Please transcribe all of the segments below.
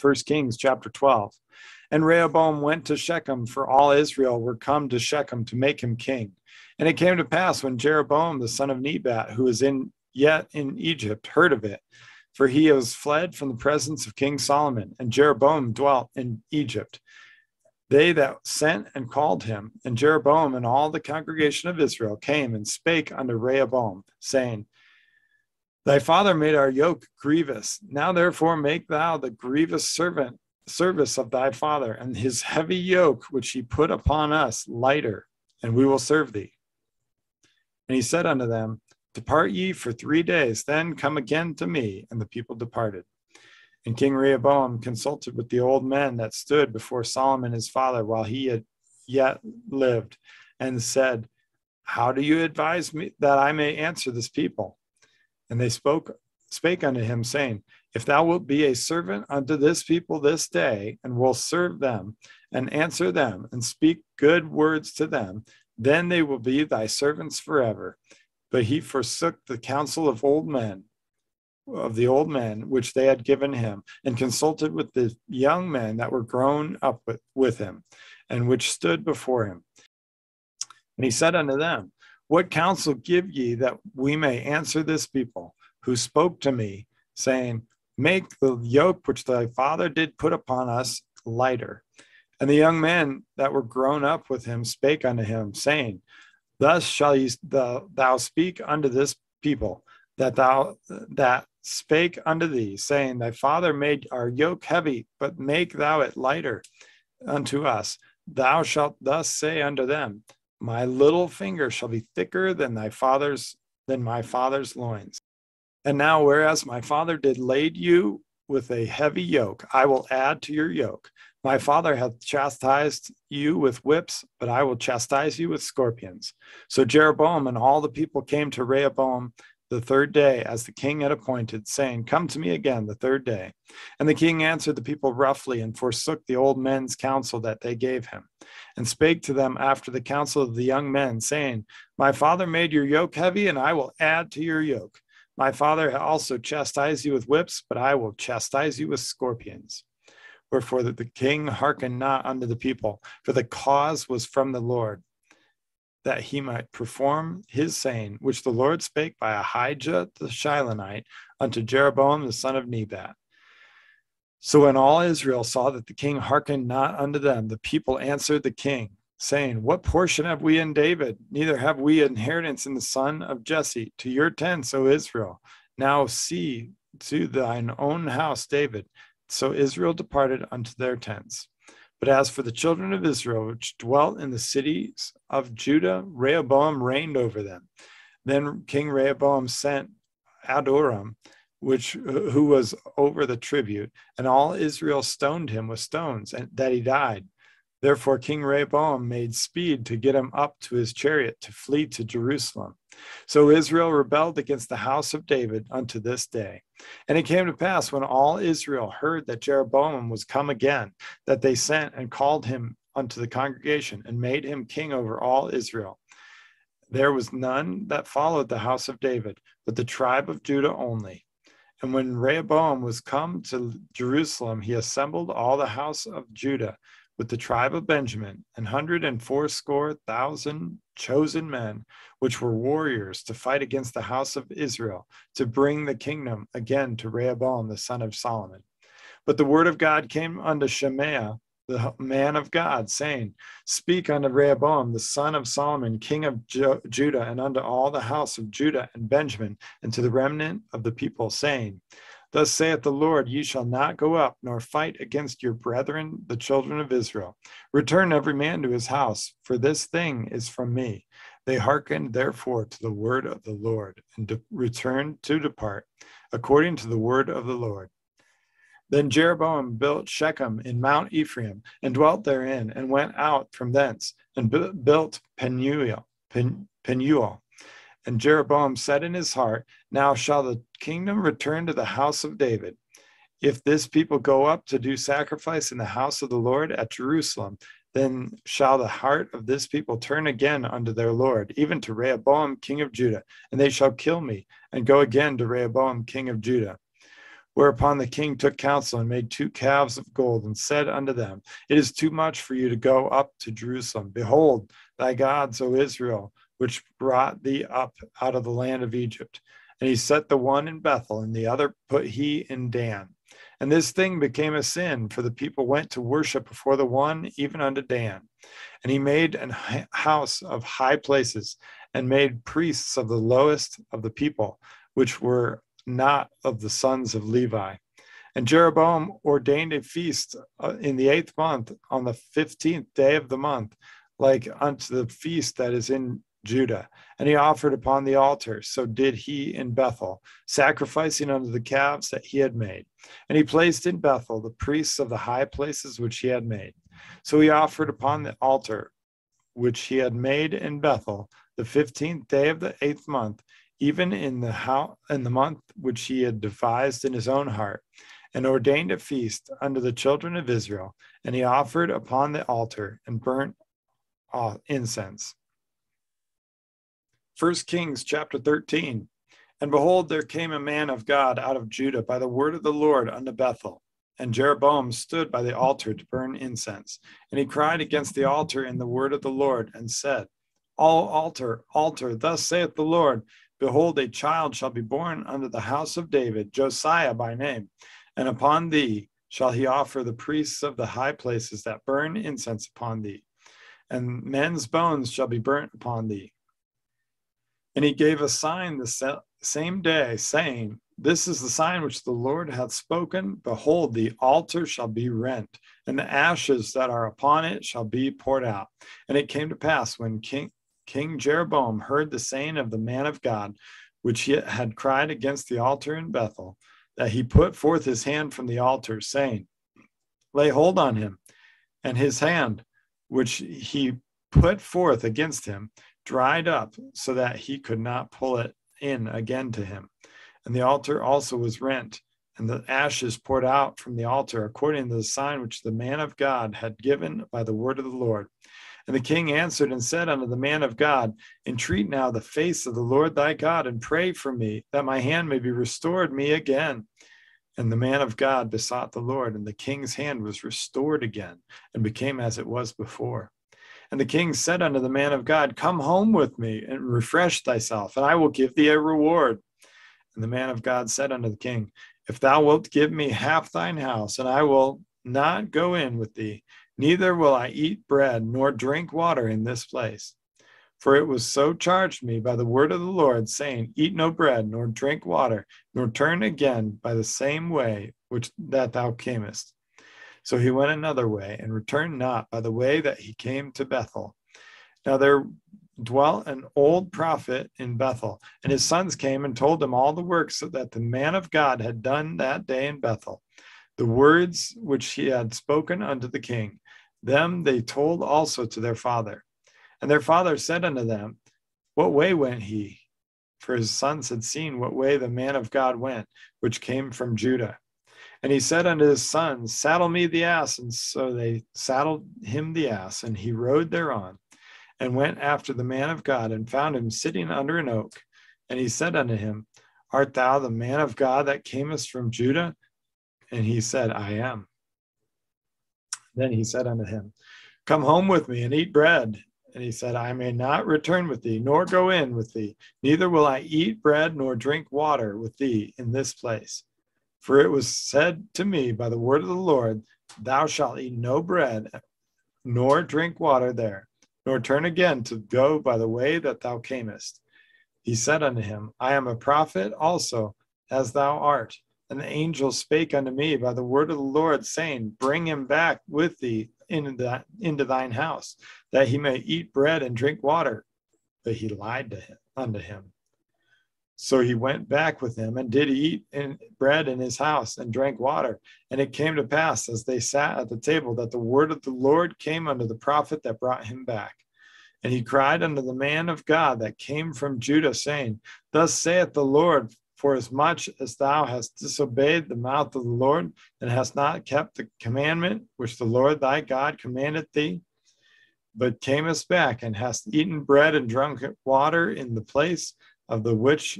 1 Kings chapter 12. And Rehoboam went to Shechem, for all Israel were come to Shechem to make him king. And it came to pass when Jeroboam the son of Nebat, who was in yet in Egypt, heard of it, for he was fled from the presence of King Solomon, and Jeroboam dwelt in Egypt. They that sent and called him, and Jeroboam and all the congregation of Israel came and spake unto Rehoboam, saying, Thy father made our yoke grievous. Now therefore make thou the grievous servant service of thy father, and his heavy yoke which he put upon us lighter, and we will serve thee. And he said unto them, Depart ye for three days, then come again to me. And the people departed. And King Rehoboam consulted with the old men that stood before Solomon his father while he had yet lived, and said, How do you advise me that I may answer this people? And they spoke spake unto him, saying, If thou wilt be a servant unto this people this day, and will serve them, and answer them, and speak good words to them, then they will be thy servants forever. But he forsook the counsel of old men, of the old men which they had given him, and consulted with the young men that were grown up with, with him, and which stood before him. And he said unto them, What counsel give ye that we may answer this people, who spoke to me, saying, Make the yoke which thy father did put upon us lighter? And the young men that were grown up with him spake unto him, saying, Thus shall ye, the, thou speak unto this people, that thou that spake unto thee, saying, Thy father made our yoke heavy, but make thou it lighter unto us. Thou shalt thus say unto them, My little finger shall be thicker than thy father's, than my father's loins. And now, whereas my father did lade you with a heavy yoke, I will add to your yoke. My father hath chastised you with whips, but I will chastise you with scorpions. So Jeroboam and all the people came to Rehoboam the third day, as the king had appointed, saying, Come to me again the third day. And the king answered the people roughly, and forsook the old men's counsel that they gave him, and spake to them after the counsel of the young men, saying, My father made your yoke heavy, and I will add to your yoke. My father also chastised you with whips, but I will chastise you with scorpions. Wherefore the king hearkened not unto the people, for the cause was from the Lord, that he might perform his saying, which the Lord spake by Ahijah the Shilonite unto Jeroboam the son of Nebat. So when all Israel saw that the king hearkened not unto them, the people answered the king, saying, What portion have we in David? Neither have we inheritance in the son of Jesse. To your tents, O Israel. Now see to thine own house, David. So Israel departed unto their tents. But as for the children of Israel, which dwelt in the cities of Judah, Rehoboam reigned over them. Then King Rehoboam sent Adoram, which who was over the tribute, and all Israel stoned him with stones, and that he died. Therefore, King Rehoboam made speed to get him up to his chariot to flee to Jerusalem. So Israel rebelled against the house of David unto this day. And it came to pass when all Israel heard that Jeroboam was come again, that they sent and called him unto the congregation and made him king over all Israel. There was none that followed the house of David, but the tribe of Judah only. And when Rehoboam was come to Jerusalem, he assembled all the house of Judah with the tribe of Benjamin, an hundred and fourscore thousand chosen men, which were warriors to fight against the house of Israel, to bring the kingdom again to Rehoboam the son of Solomon. But the word of God came unto Shemaiah, the man of God, saying, Speak unto Rehoboam, the son of Solomon, king of Judah, and unto all the house of Judah and Benjamin, and to the remnant of the people, saying, Thus saith the Lord, ye shall not go up nor fight against your brethren, the children of Israel. Return every man to his house, for this thing is from me. They hearkened therefore to the word of the Lord, and de- returned to depart, according to the word of the Lord. Then Jeroboam built Shechem in Mount Ephraim, and dwelt therein, and went out from thence, and bu- built Penuel, Pen- Penuel and Jeroboam said in his heart, Now shall the kingdom return to the house of David. If this people go up to do sacrifice in the house of the Lord at Jerusalem, then shall the heart of this people turn again unto their Lord, even to Rehoboam king of Judah, and they shall kill me, and go again to Rehoboam king of Judah. Whereupon the king took counsel and made two calves of gold and said unto them, It is too much for you to go up to Jerusalem. Behold, thy gods, O Israel, which brought thee up out of the land of Egypt. And he set the one in Bethel, and the other put he in Dan. And this thing became a sin, for the people went to worship before the one, even unto Dan. And he made an house of high places, and made priests of the lowest of the people, which were not of the sons of Levi. And Jeroboam ordained a feast uh, in the eighth month on the fifteenth day of the month, like unto the feast that is in Judah. And he offered upon the altar. So did he in Bethel, sacrificing unto the calves that he had made. And he placed in Bethel the priests of the high places which he had made. So he offered upon the altar which he had made in Bethel the fifteenth day of the eighth month even in the how in the month which he had devised in his own heart, and ordained a feast unto the children of Israel, and he offered upon the altar and burnt incense. First Kings chapter 13. And behold, there came a man of God out of Judah by the word of the Lord unto Bethel. And Jeroboam stood by the altar to burn incense. And he cried against the altar in the word of the Lord, and said, All altar, altar, thus saith the Lord, Behold, a child shall be born unto the house of David, Josiah by name, and upon thee shall he offer the priests of the high places that burn incense upon thee, and men's bones shall be burnt upon thee. And he gave a sign the same day, saying, This is the sign which the Lord hath spoken. Behold, the altar shall be rent, and the ashes that are upon it shall be poured out. And it came to pass when King King Jeroboam heard the saying of the man of God, which he had cried against the altar in Bethel, that he put forth his hand from the altar, saying, Lay hold on him. And his hand, which he put forth against him, dried up, so that he could not pull it in again to him. And the altar also was rent, and the ashes poured out from the altar, according to the sign which the man of God had given by the word of the Lord. And the king answered and said unto the man of God, Entreat now the face of the Lord thy God, and pray for me, that my hand may be restored me again. And the man of God besought the Lord, and the king's hand was restored again, and became as it was before. And the king said unto the man of God, Come home with me, and refresh thyself, and I will give thee a reward. And the man of God said unto the king, If thou wilt give me half thine house, and I will not go in with thee, Neither will I eat bread nor drink water in this place. For it was so charged me by the word of the Lord, saying, Eat no bread, nor drink water, nor turn again by the same way which that thou camest. So he went another way, and returned not by the way that he came to Bethel. Now there dwelt an old prophet in Bethel, and his sons came and told him all the works that the man of God had done that day in Bethel, the words which he had spoken unto the king. Them they told also to their father. And their father said unto them, What way went he? For his sons had seen what way the man of God went, which came from Judah. And he said unto his sons, Saddle me the ass. And so they saddled him the ass, and he rode thereon, and went after the man of God, and found him sitting under an oak. And he said unto him, Art thou the man of God that camest from Judah? And he said, I am. Then he said unto him, Come home with me and eat bread. And he said, I may not return with thee, nor go in with thee, neither will I eat bread nor drink water with thee in this place. For it was said to me by the word of the Lord, Thou shalt eat no bread, nor drink water there, nor turn again to go by the way that thou camest. He said unto him, I am a prophet also, as thou art. And the angel spake unto me by the word of the Lord, saying, Bring him back with thee into, thine house, that he may eat bread and drink water. But he lied to him, unto him. So he went back with him and did eat in bread in his house and drank water. And it came to pass as they sat at the table that the word of the Lord came unto the prophet that brought him back. And he cried unto the man of God that came from Judah, saying, Thus saith the Lord, for as much as thou hast disobeyed the mouth of the Lord, and hast not kept the commandment which the Lord thy God commanded thee, but camest back and hast eaten bread and drunk water in the place of the which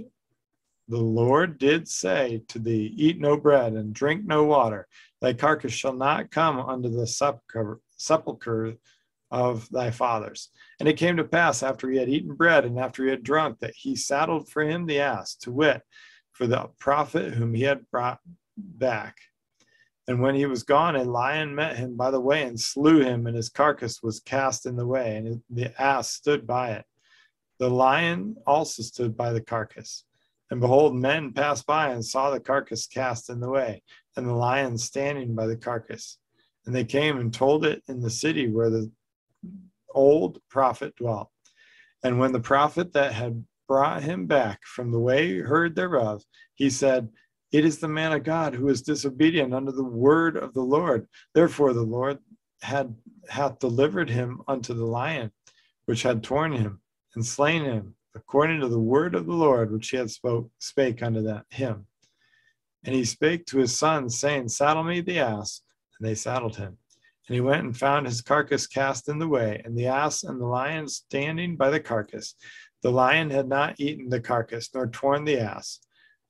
the Lord did say to thee, Eat no bread and drink no water. Thy carcass shall not come unto the sepulchre, sepulchre of thy fathers. And it came to pass after he had eaten bread and after he had drunk that he saddled for him the ass, to wit, for the prophet whom he had brought back. And when he was gone, a lion met him by the way and slew him, and his carcass was cast in the way, and the ass stood by it. The lion also stood by the carcass. And behold, men passed by and saw the carcass cast in the way, and the lion standing by the carcass. And they came and told it in the city where the old prophet dwelt. And when the prophet that had brought him back from the way heard thereof, he said, It is the man of God who is disobedient unto the word of the Lord. Therefore the Lord had hath delivered him unto the lion, which had torn him and slain him according to the word of the Lord which he had spoke spake unto that him. And he spake to his sons, saying, Saddle me the ass. And they saddled him. And he went and found his carcass cast in the way, and the ass and the lion standing by the carcass. The lion had not eaten the carcass, nor torn the ass.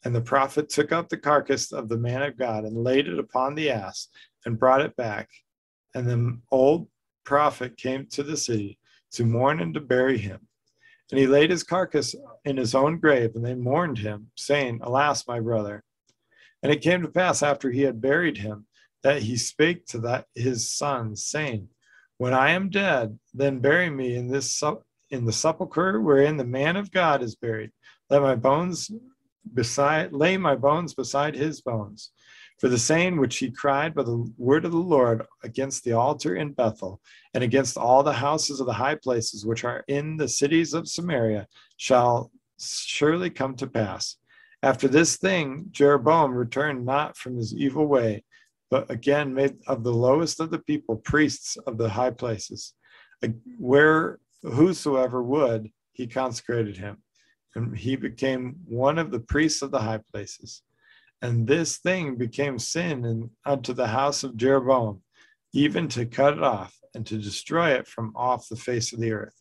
And the prophet took up the carcass of the man of God and laid it upon the ass and brought it back. And the old prophet came to the city to mourn and to bury him. And he laid his carcass in his own grave, and they mourned him, saying, Alas, my brother. And it came to pass after he had buried him that he spake to that his sons, saying, When I am dead, then bury me in this sup- in the sepulchre wherein the man of God is buried. Let my bones beside lay my bones beside his bones. For the saying which he cried by the word of the Lord against the altar in Bethel and against all the houses of the high places which are in the cities of Samaria shall surely come to pass. After this thing, Jeroboam returned not from his evil way, but again made of the lowest of the people priests of the high places. Where whosoever would, he consecrated him, and he became one of the priests of the high places. And this thing became sin in, unto the house of Jeroboam, even to cut it off and to destroy it from off the face of the earth.